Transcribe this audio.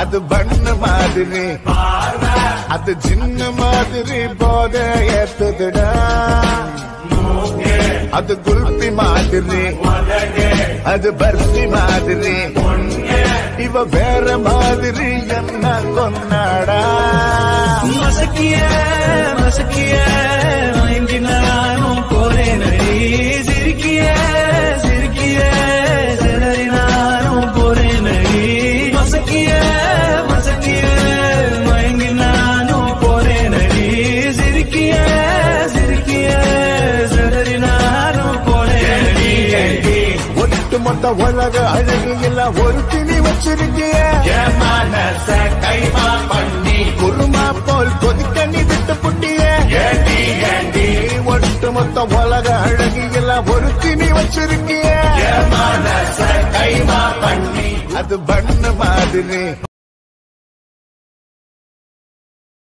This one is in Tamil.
அது பண்ண மாதிரி. அது சின்ன மாதிரி போத ஏத்துதுடா. அது குல்பி மாதிரி. அது பர்ஃபி மாதிரி. இவ வேற மாதிரி என்ன கொண்டாடா மசக்கிய மசக்கிய நானும் போறேன். அடி சிரிக்கிய. மசக்கிய மசக்கிய மயங்கி நானும் போறேன் அடி சிரிக்கிய சிரிக்கிய சிலரி நானும் போறேன் அடி ஒட்டு மொத்த உலக அழகு எல்லாம் ஒரு திணி வச்சிருக்கிய. கைமா பண்ணி. குருமா போல் கொதிக்க நீ விட்டு புட்டிய. ஏண்டி ஏண்டி ஒட்டு மொத்த உலக அழகு எல்லாம் ஒரு திணி வச்சிருக்கிய. அது பண்ண மாதிரி